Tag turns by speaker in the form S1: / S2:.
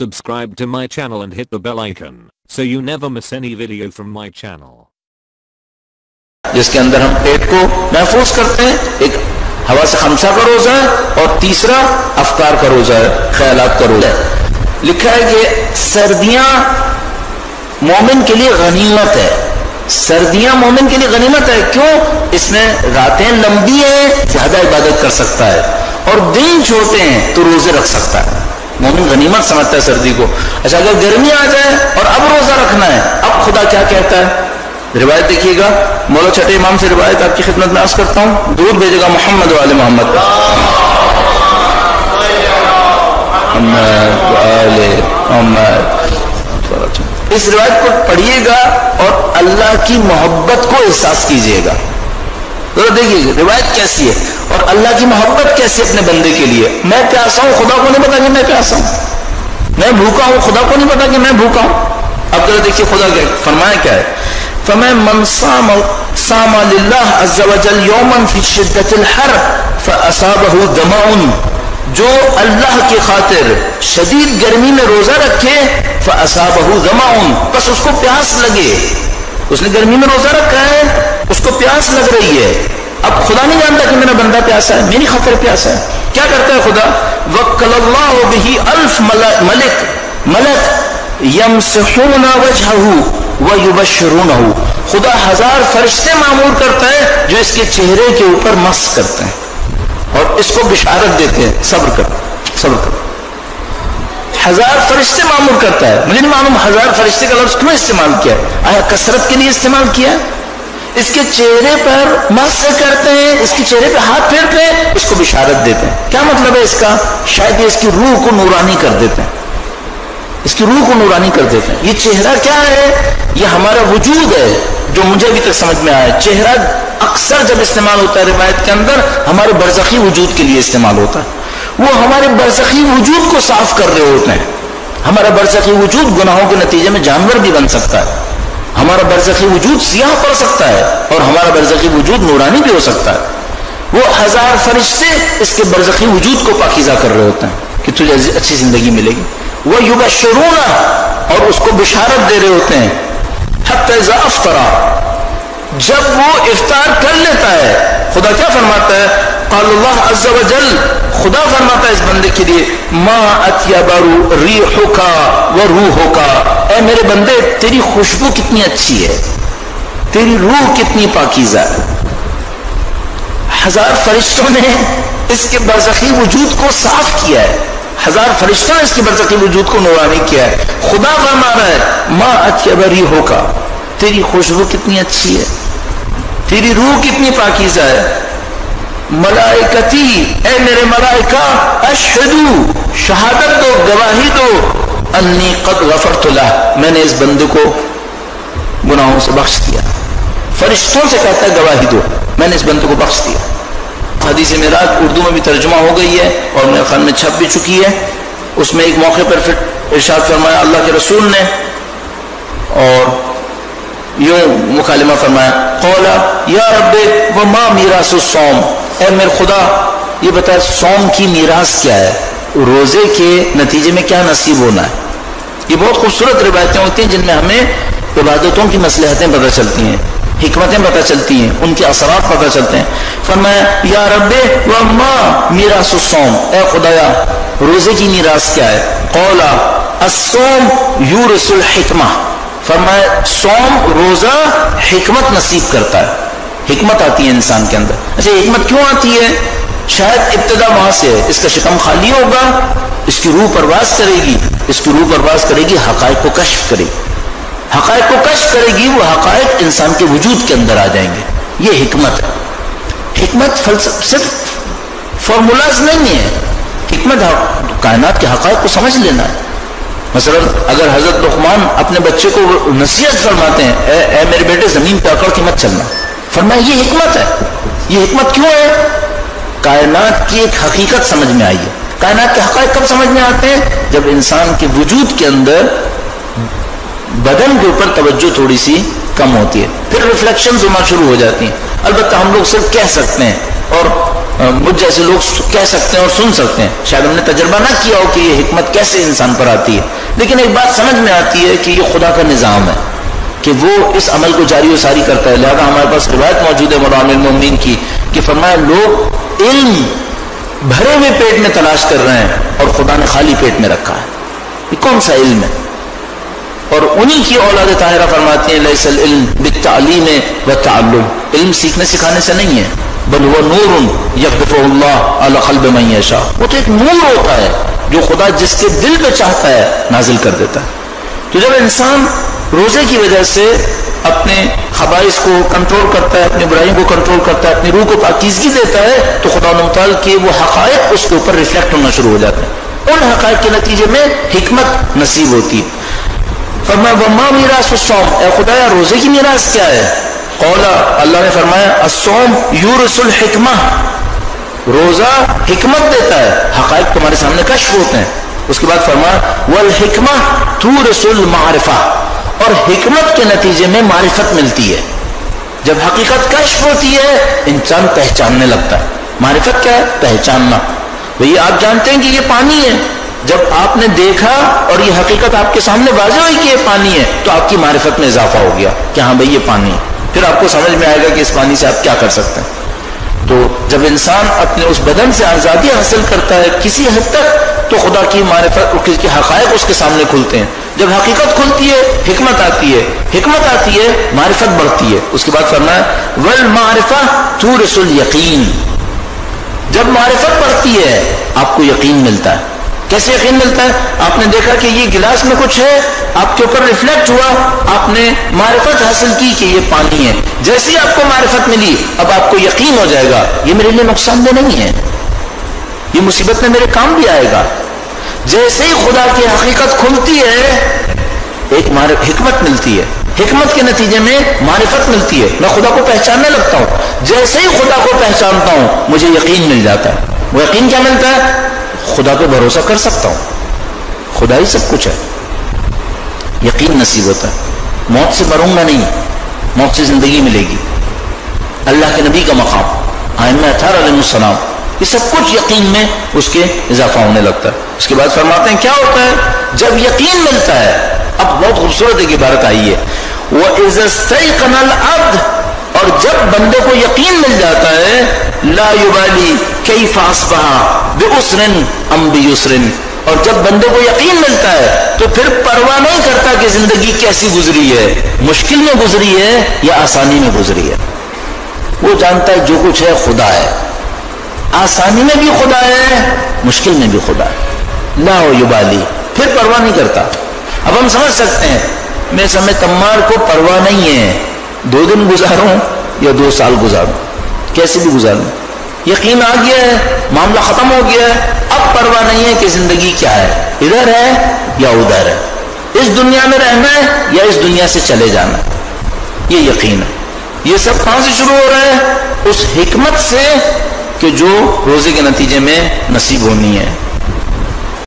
S1: Subscribe to my channel and hit the bell icon so you never miss any video from my channel.
S2: جس کے اندر ہم پیٹ کو محفوظ کرتے ہیں، ایک ہوا سے خمسہ کا روزہ ہے اور تیسرا افکار کا روزہ ہے، خیالات کا روزہ ہے۔ لکھا ہے کہ سردیاں مومن کے لیے غنیمت ہے۔ سردیاں مومن کے لیے غنیمت ہے، کیوں؟ اس میں راتیں لمبی ہیں، زیادہ عبادت کر سکتا ہے اور دن چھوٹے ہیں تو روزے رکھ سکتا ہے۔ مومن غنیمت سمجھتا ہے سردی کو۔ اچھا اگر گرمی آ جائے اور اب روزہ رکھنا ہے، اب خدا کیا کہتا ہے؟ روایت دیکھیے گا۔ مولا چھٹے امام سے روایت آپ کی خدمت میں عرض کرتا ہوں۔ دور بھیجے گا محمد والے محمد۔ اس روایت کو پڑھیے گا اور اللہ کی محبت کو احساس کیجیے گا۔ دیکھیے، روایت کیسی ہے؟ اور اللہ کی محبت کیسی اپنے بندے کے لیے؟ میں پیاسا ہوں، خدا کو نہیں پتا کہ میں پیاسا ہوں۔ میں بھوکا ہوں، خدا کو نہیں پتا کہ میں بھوکا ہوں۔ اب ذرا دیکھیے خدا کیا فرمایا کیا ہے۔ فمن من صام صام لله عز وجل يوما في شدة الحر فأصابه دمع۔ جو اللہ کی خاطر شدید گرمی میں روزہ رکھے، فأصابه دمع۔ بس اس کو پیاس لگے۔ اس نے گرمی میں روزہ رکھا ہے، اس کو پیاس لگ رہی ہے۔ اب خدا نہیں جانتا کہ میرا بندہ پیاسا ہے، میری خاطر پیاسا ہے۔ کیا کرتا ہے خدا؟ وکل اللہ به الف ملک ملک، یمسحون وجهه وَيُبَشِّرُونَهُ خدا ہزار فرشتے معمور کرتا ہے جو اس کے چہرے کے اوپر مس کرتے ہیں۔ اور اس کو بشارت دیتے ہیں، صبر کر صبر کر۔ ہزار فرشتے معمور کرتا ہے۔ مجھے نہیں معلوم ہزار فرشتے کا لفظ کیوں استعمال کیا آیا کثرت کے لیے استعمال کیا ہے؟ اس کے چہرے پر مس کرتے ہیں، اس کے چہرے پہ ہاتھ پھیرتے ہیں، اس کو بشارت دیتے ہیں۔ کیا مطلب ہے اس کا؟ شاید یہ اس کی روح کو نورانی کر دیتے ہیں۔ اس کی روح کو نورانی کر دیتے ہیں۔ یہ چہرہ کیا ہے؟ یہ ہمارا وجود ہے، جو مجھے ابھی تک سمجھ میں آیا۔ چہرہ اکثر جب استعمال ہوتا ہے روایت کے اندر، ہمارے برزخی وجود کے لیے استعمال ہوتا ہے۔ وہ ہمارے برزخی وجود کو صاف کر رہے ہوتے ہیں۔ ہمارا برزخی وجود گناہوں کے نتیجے میں جانور بھی بن سکتا ہے۔ ہمارا برزخی وجود سیاہ پڑ سکتا ہے اور ہمارا برزخی وجود نورانی بھی ہو سکتا ہے۔ وہ ہزار فرشتے اس کے برزخی وجود کو پاکیزہ کر رہے ہوتے ہیں کہ تجھے اچھی زندگی ملے گی۔ وہ یوگا شرونا اور اس کو بشارت دے رہے ہوتے ہیں۔ افطرا جب وہ افطار کر لیتا ہے، خدا کیا فرماتا ہے؟ قال اللہ عز و جل خدا فرماتا ہے اس بندے کے لیے، ما اتیبارو ریحو کا و روحو کا اے میرے بندے، تیری خوشبو کتنی اچھی ہے، تیری روح کتنی پاکیزہ ہے۔ ہزار فرشتوں نے اس کے برزخی وجود کو صاف کیا ہے۔ ہزار فرشتوں نے اس کی برزخی وجود کو نورانی کیا ہے۔ خدا فرما رہا ہے ماں اتبری ہو کا تیری خوشبو کتنی اچھی ہے۔ تیری روح کتنی پاکیزہ ہے۔ ملائکتی، اے میرے ملائکہ، اشہدو، شہادت دو، گواہی دو۔ انی قد غفرت له. میں نے اس بندے کو گناہوں سے بخش دیا۔ فرشتوں سے کہتا ہے، گواہی دو. میں نے اس بندے کو بخش دیا۔ حدیث میراج اردو میں بھی ترجمہ ہو گئی ہے اور میرے خان میں چھپ بھی چکی ہے۔ اس میں ایک موقع پر پھر ارشاد فرمایا، اللہ کے رسول نے اور یوں مکالمہ فرمایا، قولا، یا رب و ما میراث الصوم اے میرے خدا، یہ بتا سوم کی میراث کیا ہے؟ روزے کے نتیجے میں کیا نصیب ہونا ہے؟ یہ بہت خوبصورت روایتیں ہوتی ہیں جن میں ہمیں عبادتوں کی مصلحتیں پتہ چلتی ہیں، حکمتیں پتہ چلتی ہیں، ان کے اثرات پتہ چلتے ہیں۔ فرمایا، یا رب و ما میراث الصوم، اے خدایا، روزے کی میراث کیا ہے؟ قولا، الصوم یورث الحکمہ۔ فرمایا سوم روزہ حکمت نصیب کرتا ہے۔ حکمت آتی ہے انسان کے اندر۔ اچھا حکمت کیوں آتی ہے؟ شاید ابتدا وہاں سے ہے۔ اس کا شکم خالی ہوگا اس کی روح پرواز کرے گی اس کی روح پرواز کرے گی حقائق کو کشف کرے گی۔ حقائق کو کشف کرے گی وہ حقائق انسان کے وجود کے اندر آ جائیں گے۔ یہ حکمت ہے۔ حکمت صرف فارمولاز نہیں ہے۔ حکمت کائنات کے حقائق کو سمجھ لینا ہے۔ مثلا اگر حضرت لقمان اپنے بچے کو نصیحت فرماتے ہیں اے, اے میرے بیٹے زمین پہ اکڑ کے مت چلنا۔ فرمایا یہ حکمت ہے۔ یہ حکمت کیوں ہے؟ کائنات کی ایک حقیقت سمجھ میں آئی ہے۔ کائنات کے حقائق کب سمجھ میں آتے ہیں؟ جب انسان کے وجود کے اندر بدن کے اوپر توجہ تھوڑی سی کم ہوتی ہے، پھر ریفلیکشن ہونا شروع ہو جاتی ہیں۔ البتہ ہم لوگ صرف کہہ سکتے ہیں اور مجھ جیسے لوگ کہہ سکتے ہیں اور سن سکتے ہیں۔ شاید ہم نے تجربہ نہ کیا ہو کہ یہ حکمت کیسے انسان پر آتی ہے۔ لیکن ایک بات سمجھ میں آتی ہے کہ یہ خدا کا نظام ہے کہ وہ اس عمل کو جاری و ساری کرتا ہے۔ لہذا ہمارے پاس روایت موجود ہے مرام المین کی کہ فرمایا، لوگ علم بھرے ہوئے پیٹ میں تلاش کر رہے ہیں اور خدا نے خالی پیٹ میں رکھا ہے۔ یہ کون سا علم ہے؟ اور انہی کی اولاد طاہرہ فرماتی ہیں لیس العلم بالتعلیم و تعلم۔ علم سیکھنے سکھانے سے نہیں ہے۔ بل وہ نور یقف اللہ علی قلب من یشاء۔ وہ تو ایک نور ہوتا ہے جو خدا جس کے دل پہ چاہتا ہے نازل کر دیتا ہے۔ تو جب انسان روزے کی وجہ سے اپنے خبائش کو کنٹرول کرتا ہے، اپنی برائیوں کو کنٹرول کرتا ہے، اپنی روح کو پاکیزگی دیتا ہے، تو خدا نمتال کے وہ حقائق اس کے اوپر ریفلیکٹ ہونا شروع ہو جاتے ہیں۔ ان حقائق کے نتیجے میں حکمت نصیب ہوتی۔ ہے فرمایا، وما میراث الصوم؟ اے خدایا روزے کی میراث کیا ہے؟ قولا اللہ نے فرمایا، الصوم یورث الحکمہ روزہ حکمت دیتا ہے، حقائق تمہارے سامنے کشف ہوتے ہیں۔ اس کے بعد فرمایا والحکمہ تورث المعرفہ اور حکمت کے نتیجے میں معرفت ملتی ہے۔ جب حقیقت کشف ہوتی ہے، انسان پہچاننے لگتا ہے۔ معرفت کیا ہے؟ پہچاننا۔ بھئی آپ جانتے ہیں کہ یہ پانی ہے۔ جب آپ نے دیکھا اور یہ حقیقت آپ کے سامنے واضح ہوئی کہ یہ پانی ہے، تو آپ کی معرفت میں اضافہ ہو گیا کہ ہاں بھائی، یہ پانی ہے۔ پھر آپ کو سمجھ میں آئے گا کہ اس پانی سے آپ کیا کر سکتے ہیں۔ تو جب انسان اپنے اس بدن سے آزادی حاصل کرتا ہے، کسی حد تک تو خدا کی معرفت کی حقائق اس کے سامنے کھلتے ہیں۔ جب حقیقت کھلتی ہے، حکمت آتی ہے۔ حکمت آتی ہے، معرفت بڑھتی ہے۔ اس کے بعد فرنا ہے ول معرفہ تو رسول یقین جب معرفت بڑھتی ہے، آپ کو یقین ملتا ہے۔ کیسے یقین ملتا ہے؟ آپ نے دیکھا کہ یہ گلاس میں کچھ ہے، آپ کے اوپر ریفلیکٹ ہوا، آپ نے معرفت حاصل کی کہ یہ پانی ہے۔ جیسے آپ کو معرفت ملی، اب آپ کو یقین ہو جائے گا، یہ میرے لیے نقصان دہ نہیں ہے۔ یہ مصیبت میں میرے کام بھی آئے گا۔ جیسے ہی خدا کی حقیقت کھلتی ہے، ایک حکمت ملتی ہے۔ حکمت کے نتیجے میں معرفت ملتی ہے۔ میں خدا کو پہچاننے لگتا ہوں۔ جیسے ہی خدا کو پہچانتا ہوں، مجھے یقین مل جاتا ہے۔ وہ یقین کیا ملتا ہے؟ خدا پہ بھروسہ کر سکتا ہوں۔ خدا ہی سب کچھ ہے۔ یقین نصیب ہوتا ہے۔ موت سے مروں گا نہیں۔ موت سے زندگی ملے گی۔ اللہ کے نبی کا مقام، آئمہ اٹھارہ علیہ السلام۔ یہ سب کچھ یقین میں اس کے اضافہ ہونے لگتا ہے۔ اس کے بعد فرماتے ہیں، کیا ہوتا ہے؟ جب یقین ملتا ہے، اب بہت خوبصورت ایک عبارت آئی ہے۔ وہ عزت اور جب بندے کو یقین مل جاتا ہے، لا یبالی کئی فاس بہا بے اسرن ام بے اسرن اور جب بندے کو یقین ملتا ہے، تو پھر پرواہ نہیں کرتا کہ زندگی کیسی گزری ہے۔ مشکل میں گزری ہے یا آسانی میں گزری ہے۔ وہ جانتا ہے جو کچھ ہے خدا ہے۔ آسانی میں بھی خدا ہے، مشکل میں بھی خدا ہے۔ لا یبالی، پھر پرواہ نہیں کرتا۔ اب ہم سمجھ سکتے ہیں، میں سمے تمار کو پرواہ نہیں ہے۔ دو دن گزاروں یا دو سال گزاروں؟ کیسے بھی گزاروں؟ یقین آ گیا ہے، معاملہ ختم ہو گیا ہے۔ اب پرواہ نہیں ہے کہ زندگی کیا ہے۔ ادھر ہے یا ادھر ہے۔ اس دنیا میں رہنا ہے یا اس دنیا سے چلے جانا ہے؟ یہ یقین ہے۔ یہ سب کہاں سے شروع ہو رہا ہے؟ اس حکمت سے کہ جو روزے کے نتیجے میں نصیب ہونی ہے۔